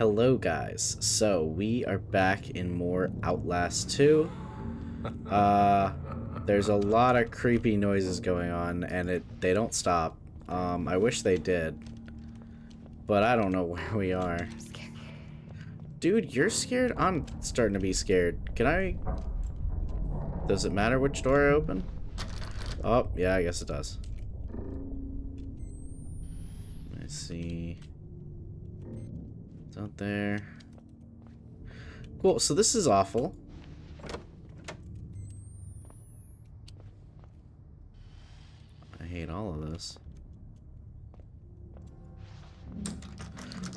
Hello guys, so we are back in more Outlast 2. Uh, there's a lot of creepy noises going on and it they don't stop. Um, I wish they did. But I don't know where we are. Dude, you're scared? I'm starting to be scared. Can I... Does it matter which door I open? Oh, yeah, I guess it does. Let's see. Out there. Cool, so this is awful. I hate all of this.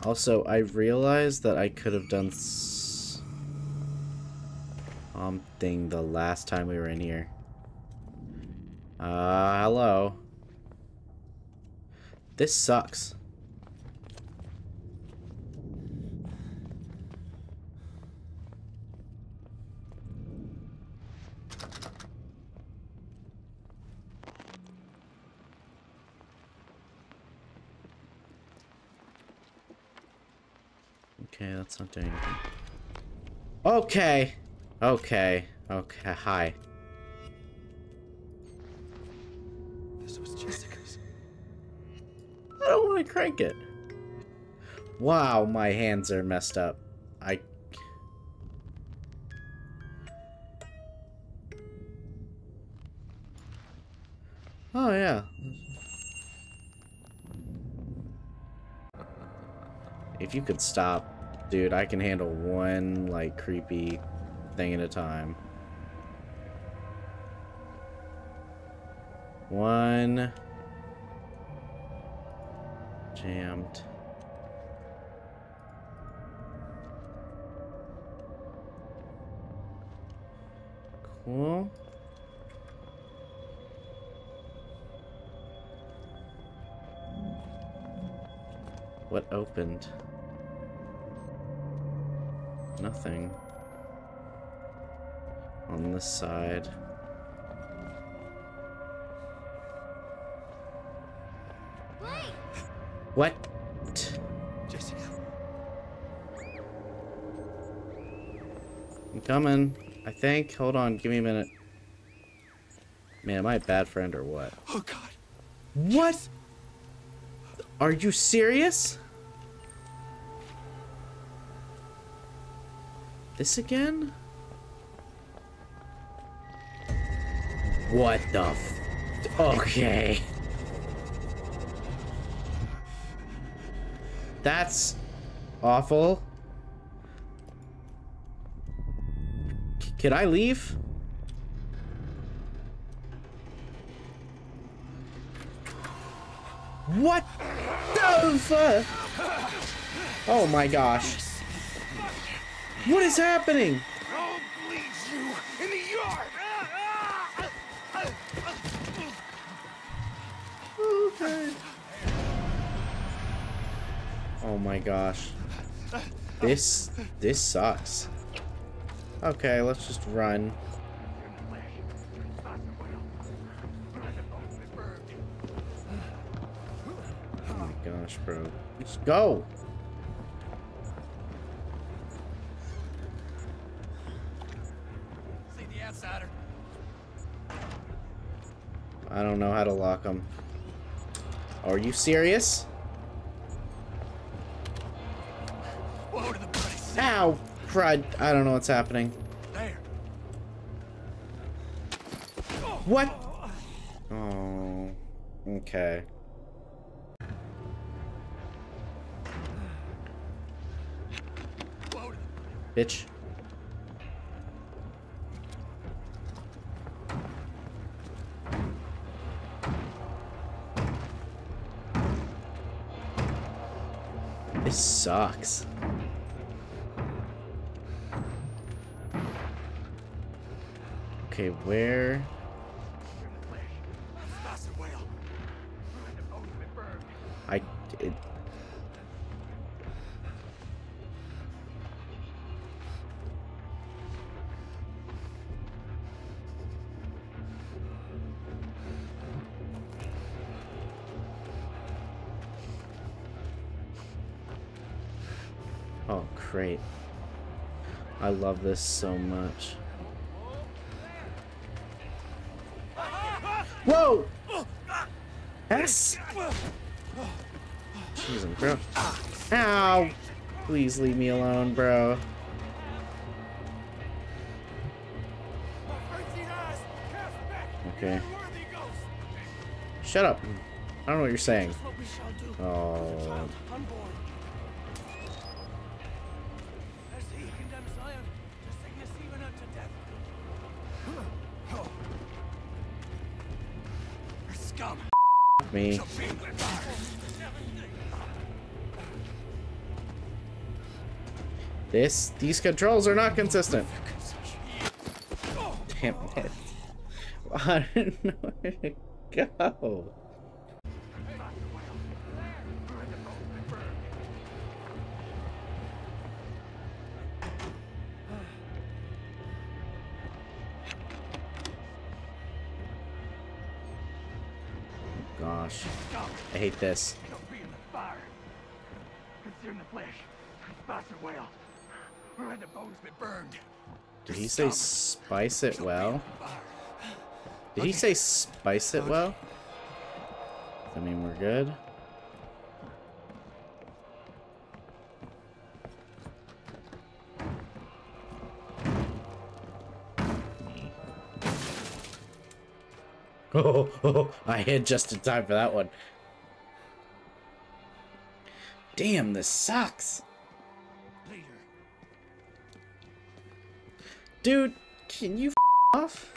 Also, I realized that I could have done something the last time we were in here. Uh, hello. This sucks. Okay, that's not doing anything. Okay. Okay. Okay, hi. This was Jessica's. I don't want to crank it. Wow, my hands are messed up. I... Oh, yeah. If you could stop, dude, I can handle one, like, creepy thing at a time. One... Jammed. Cool. What opened? Nothing. On this side. What? Jessica. I'm coming. I think. Hold on. Give me a minute. Man, am I a bad friend or what? Oh God. What? Are you serious? This again? What the Okay. That's awful. Can I leave? What the fuck? Oh my gosh. What is happening? You in the yard. Okay. Oh my gosh. This this sucks. Okay, let's just run. Oh my gosh, bro. Just go. I don't know how to lock them. Are you serious? Ow! Crud. I don't know what's happening. There. What? Oh. Okay. Bitch. Sucks. Okay, where? Oh, great. I love this so much. Whoa! Yes! Jesus, bro. Ow! Please leave me alone, bro. Okay. Shut up. I don't know what you're saying. Oh. Me. This, these controls are not consistent. Damn it. I didn't know where to go. The bones be burned. Did he say spice it well? Did he say spice it well? I mean, we're good. Oh, I hit just in time for that one. Damn, this sucks. Later. Dude, can you off?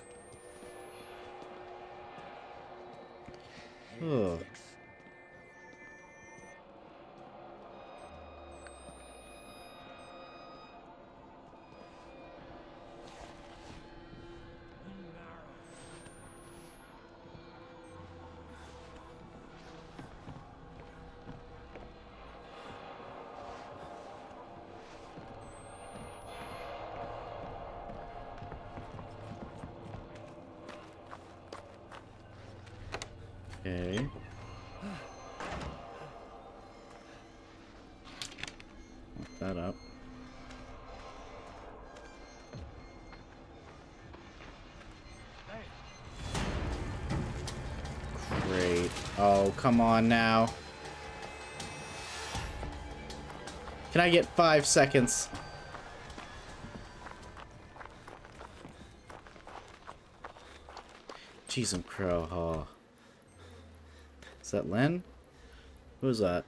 Okay. Look that up. Great. Oh, come on now. Can I get five seconds? Jeez, I'm crow. Oh. Is that Len? Who's that?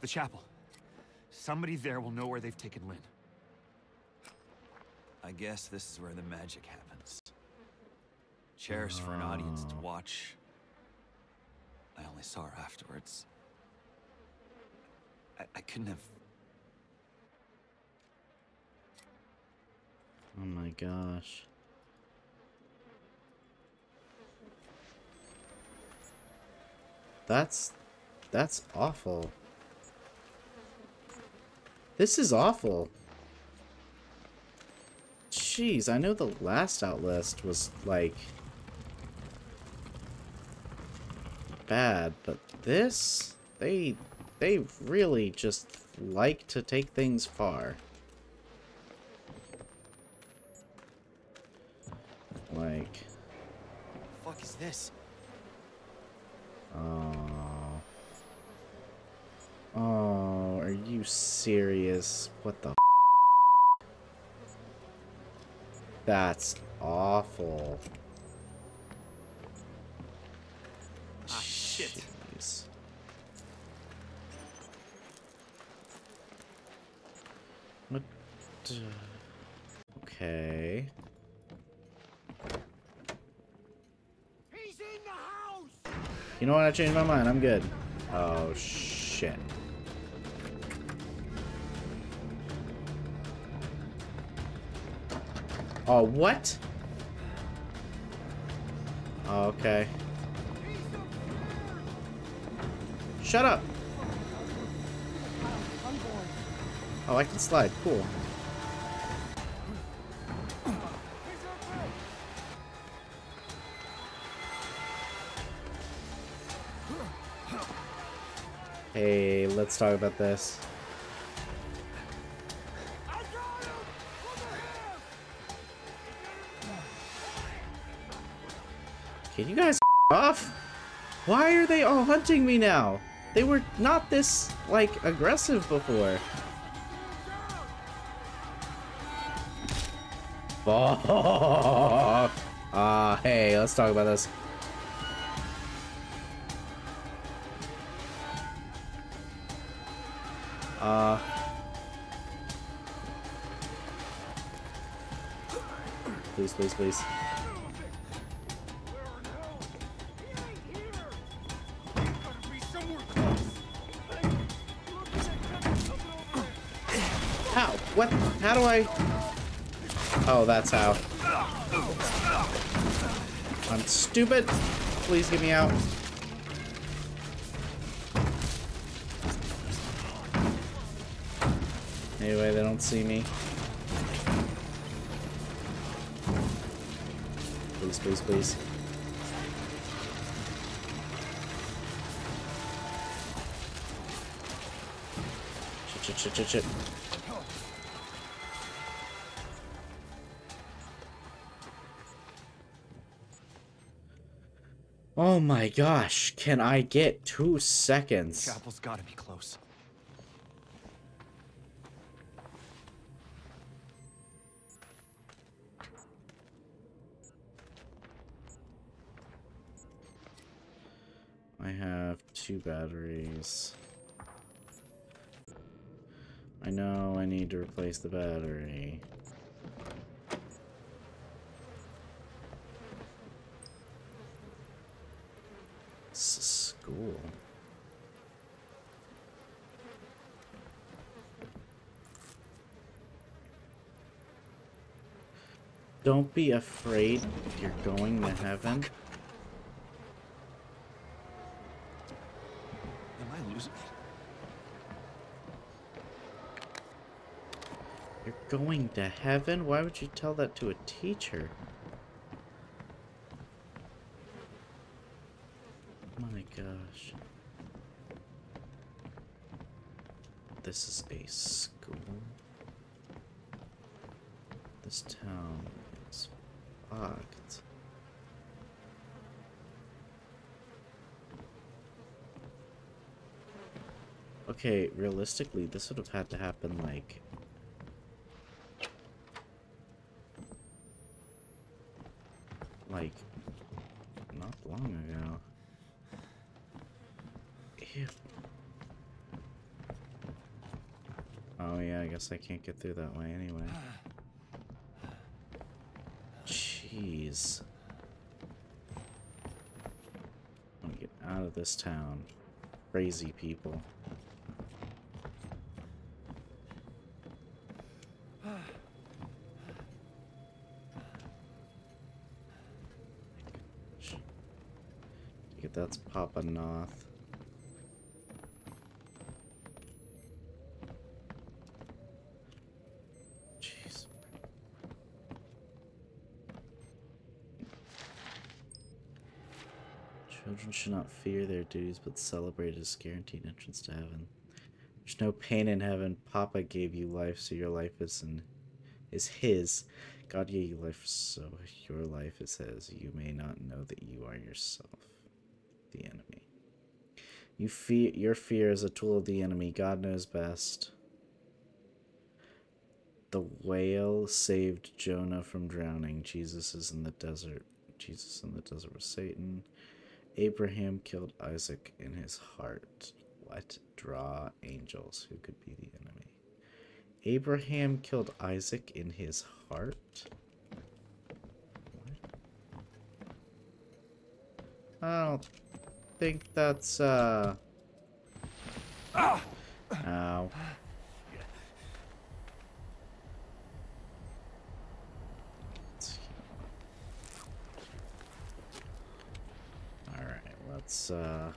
The chapel. Somebody there will know where they've taken Lynn. I guess this is where the magic happens. Chairs for an audience to oh. watch. I only saw her afterwards. I, I couldn't have. Oh my gosh. That's that's awful. This is awful. Jeez, I know the last Outlast was like bad, but this they they really just like to take things far. Like what The fuck is this? Oh. Oh, are you serious? What the That's awful. Ah, shit. Jeez. What? the- Okay. He's in the house! You know what? I changed my mind. I'm good. Oh, shit. Oh, what? Oh, okay. Shut up. Oh, I can slide. Cool. Hey, let's talk about this. Can you guys off? Why are they all hunting me now? They were not this, like, aggressive before. Fuck. Ah, hey, let's talk about this. Uh... Please, please, please. How? What? How do I... Oh, that's how. I'm stupid. Please get me out. Anyway, they don't see me. Please, please, please. Shit, shit, shit, shit, shit. Oh my gosh, can I get two seconds? Chapel's gotta be close. I have two batteries. I know I need to replace the battery. Is school. Don't be afraid you're going to heaven. Am I losing it? You're going to heaven? Why would you tell that to a teacher? My gosh. This is a school. This town is fucked. Okay, realistically, this would have had to happen like like not long ago. Ew. Oh yeah, I guess I can't get through that way anyway. Jeez. I want to get out of this town. Crazy people. Get that's Papa Knoth. Jeez. Children should not fear their duties, but celebrate as guaranteed entrance to heaven. There's no pain in heaven. Papa gave you life, so your life is in, is his. God gave you life, so your life is his. You may not know that you are yourself, the enemy. You fear your fear is a tool of the enemy. God knows best. The whale saved Jonah from drowning. Jesus is in the desert. Jesus in the desert was Satan. Abraham killed Isaac in his heart. What? Draw angels. Who could be the enemy? Abraham killed Isaac in his heart? What? I don't think that's, uh... Ow. Alright, let's, uh...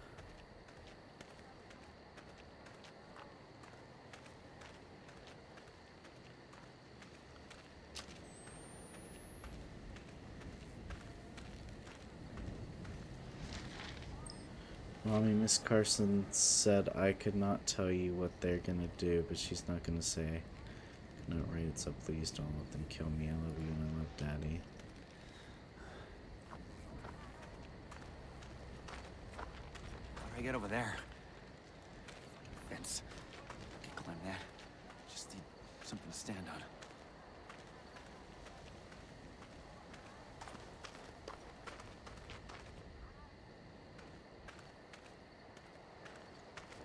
Mommy, Miss Carson said I could not tell you what they're gonna do, but she's not gonna say. Not right, so please don't let them kill me. I love you and I love Daddy. How do I get over there? Fence. Can climb that. Just need something to stand on.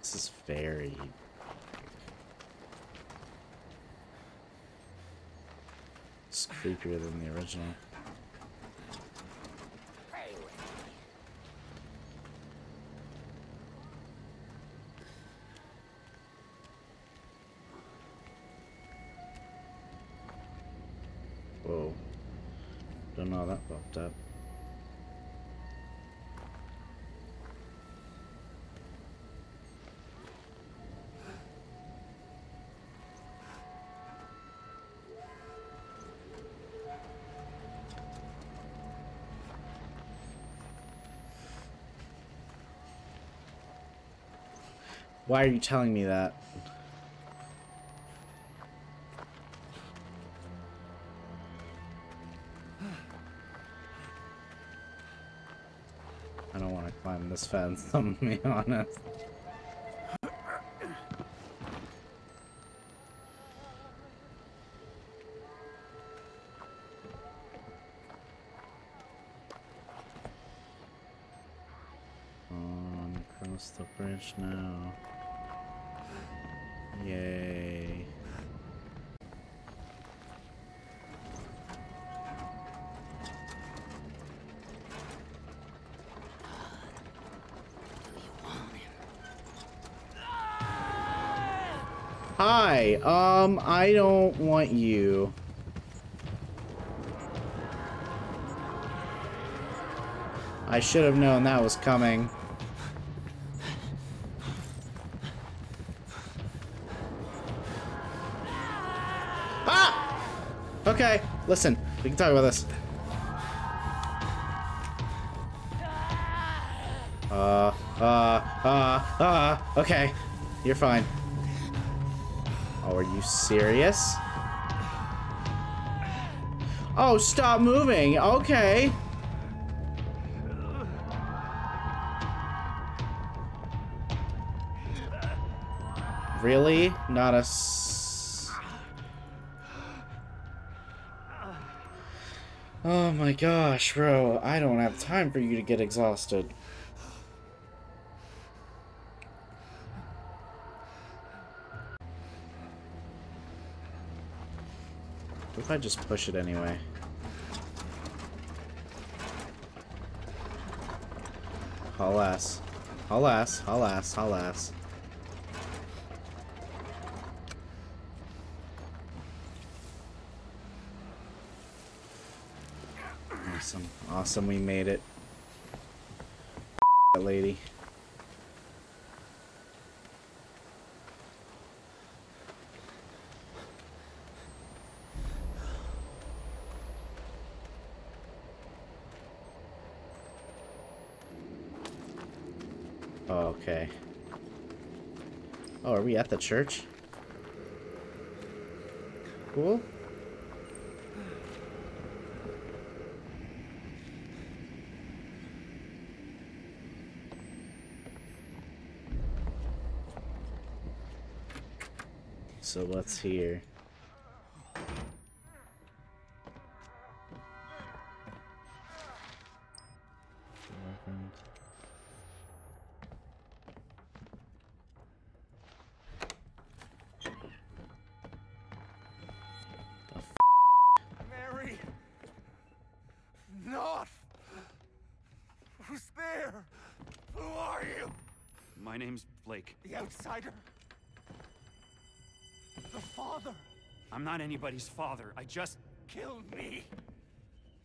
This is very. Creepier than the original. Whoa. Don't know how that popped up. Why are you telling me that? I don't want to climb this fence, I'm gonna be honest. Yay. Hi, um, I don't want you. I should have known that was coming. Listen, we can talk about this. Uh, uh, uh, uh, okay. You're fine. Oh, are you serious? Oh, stop moving. Okay. Really? Not a Oh my gosh, bro. I don't have time for you to get exhausted. What if I just push it anyway? Alas. Alas, alas, alas. Awesome. Awesome, we made it. That lady. Okay. Oh, are we at the church? Cool. So what's here? Not anybody's father. I just... Kill me!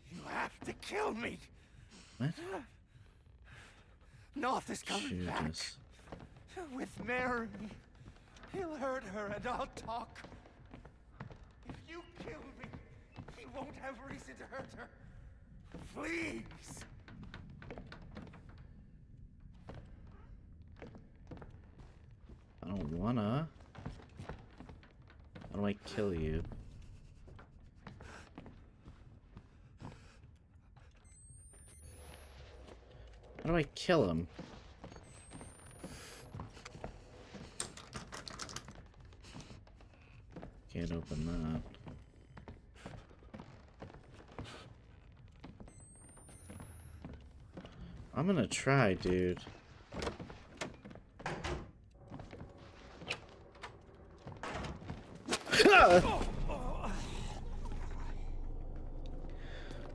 You have to kill me! What? Knoth is coming back. With Mary. He'll hurt her and I'll talk. If you kill me, he won't have reason to hurt her. Please! I don't wanna. How do I kill you? How do I kill him? Can't open that. I'm gonna try, dude.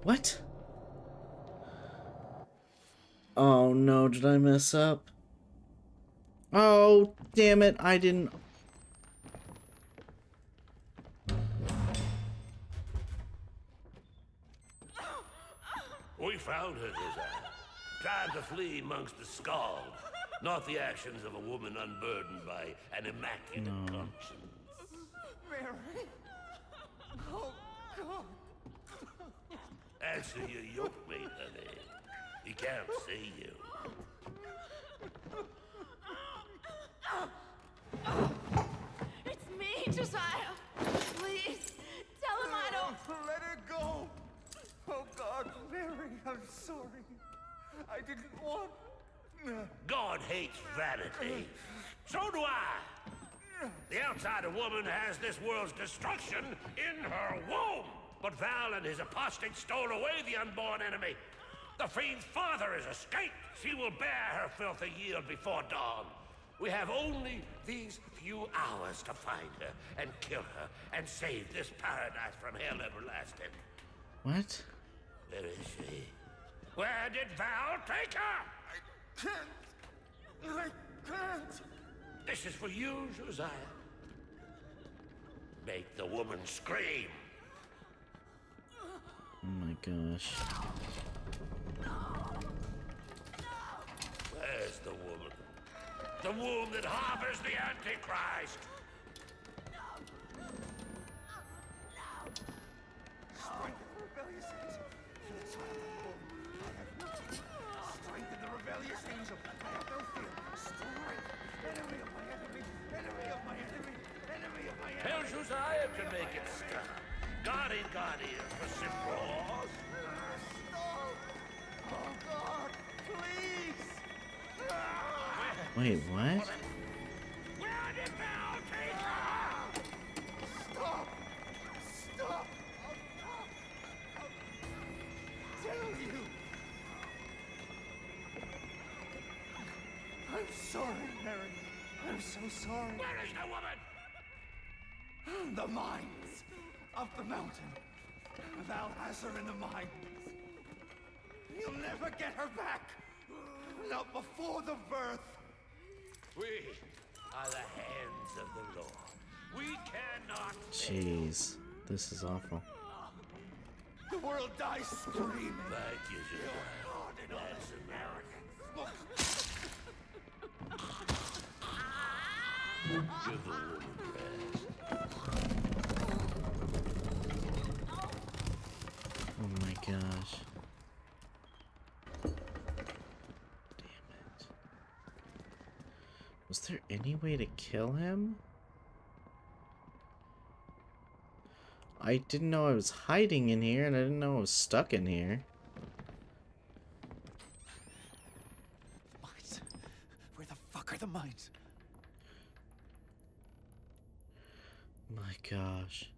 what? Oh no, mess up? Oh, damn it, I didn't... We found her, Desire. Trying to flee amongst the Scalled. Not the actions of a woman unburdened by an immaculate conscience. Mary! Oh, God! Answer your yoke mate, honey. He can't see you. It's me, Josiah. Please, tell him I don't. Let her go! Oh, God, Mary, I'm sorry. I didn't want... God hates vanity. So do I. The outsider woman has this world's destruction in her womb. But Val and his apostate stole away the unborn enemy. The fiend's father has escaped. She will bear her filthy yield before dawn. We have only these few hours to find her and kill her and save this paradise from hell everlasting. What? Where is she? Where did Val take her? I can't. I can't. This is for you, Josiah. Make the woman scream. Oh my gosh. Where's the woman? The womb that harbors the Antichrist. Strengthen the rebellious angel. For the child of womb, I have no fear. Strengthen the rebellious angel. I have no fear. Strength. Enemy of my enemy. Enemy of my enemy. Enemy of my enemy. Tell Josiah to make it stop. Guardian Guardian for Simros. Stop! Oh, God, please! Wait, what? Where did Val? Stop! Stop! Tell you! I'm sorry, Mary. I'm so sorry. Where is the woman? The mines of the mountain. Val has her in the mines. You'll never get her back. Not before the birth. We are the hands of the Lord. We cannot. Jeez. This is awful. The world dies screaming. Thank you, Josiah. God and all That's American. Give the woman rest. Oh my gosh. Damn it. Was there any way to kill him? I didn't know I was hiding in here, and I didn't know I was stuck in here. Mines. Where the fuck are the mines? My gosh.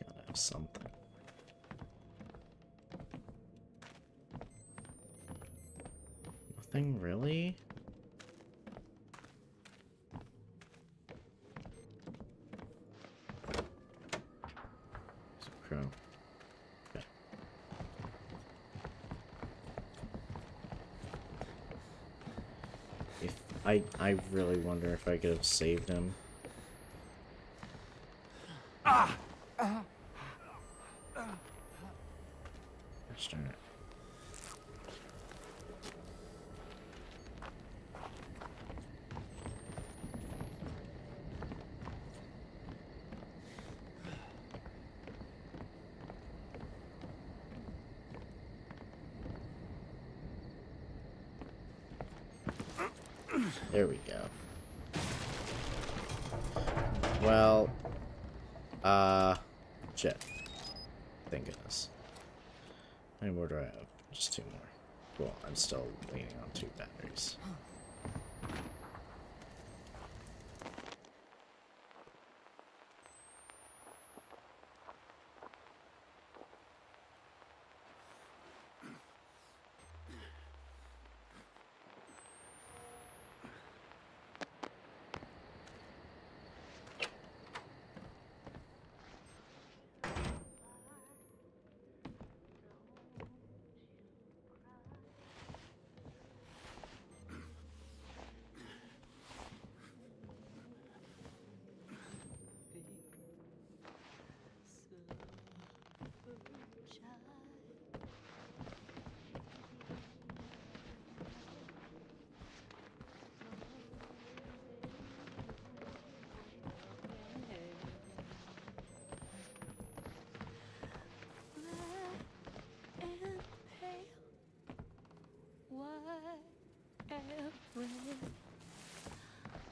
Gotta have something. Nothing really? Okay. I I really wonder if I could have saved him.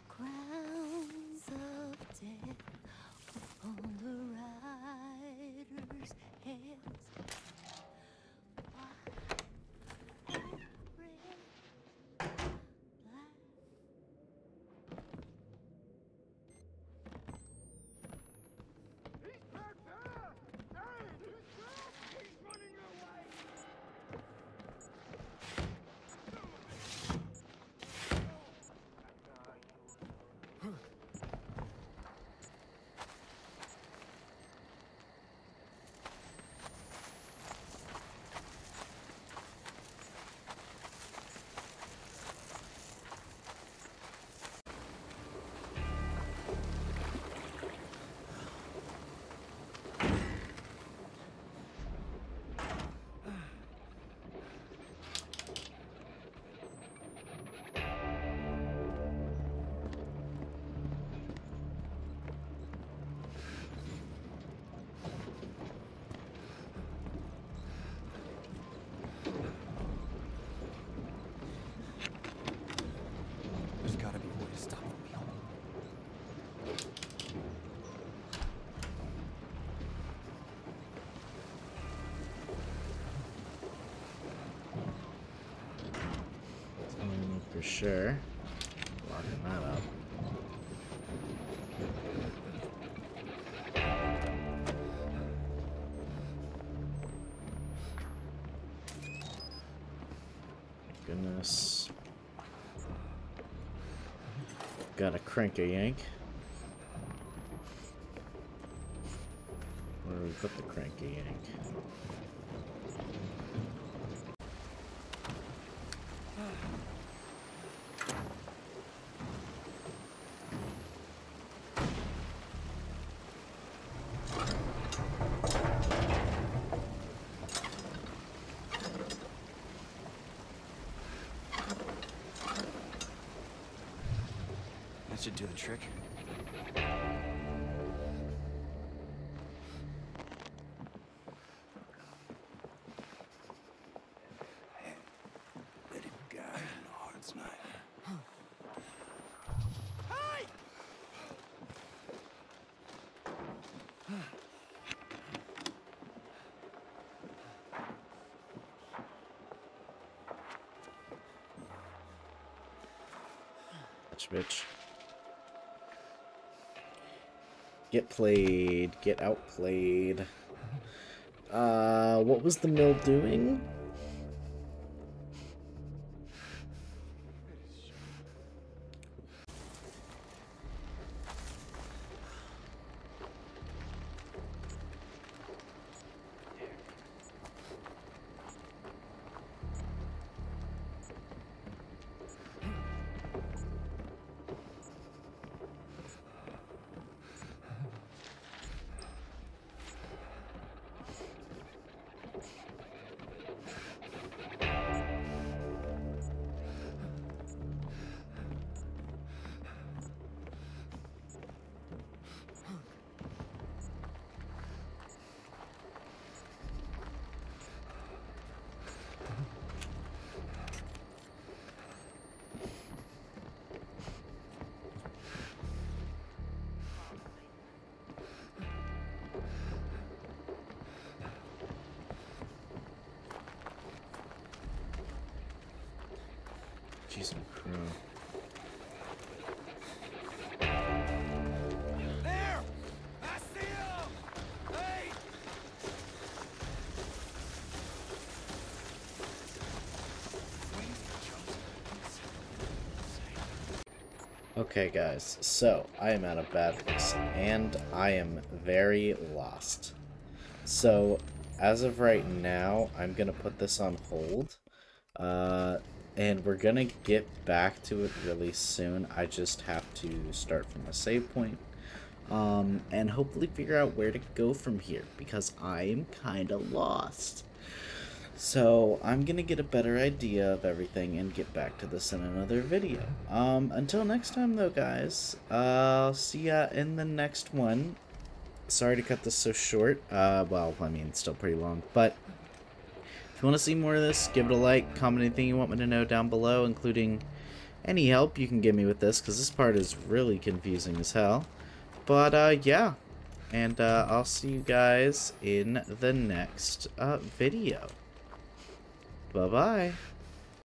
Cloud, sure. Locking that up. Goodness. Got a crank a yank. Where do we put the cranky yank? should do the trick. outplayed. Get outplayed. Uh, what was the mill doing? Jeez, crew. There! I see him! Hey! Okay, guys, so I am out of bad place, and I am very lost. So, as of right now, I'm gonna put this on hold, uh, and we're gonna get back to it really soon. I just have to start from a save point, um, and hopefully figure out where to go from here, because I am kinda lost. So I'm gonna get a better idea of everything and get back to this in another video. Um, until next time though, guys, uh, I'll see ya in the next one. Sorry to cut this so short. Uh, well, I mean, still pretty long, but you want to see more of this, give it a like, comment anything you want me to know down below, including any help you can give me with this, because this part is really confusing as hell. But, uh, yeah. And, uh, I'll see you guys in the next, uh, video. Bye-bye.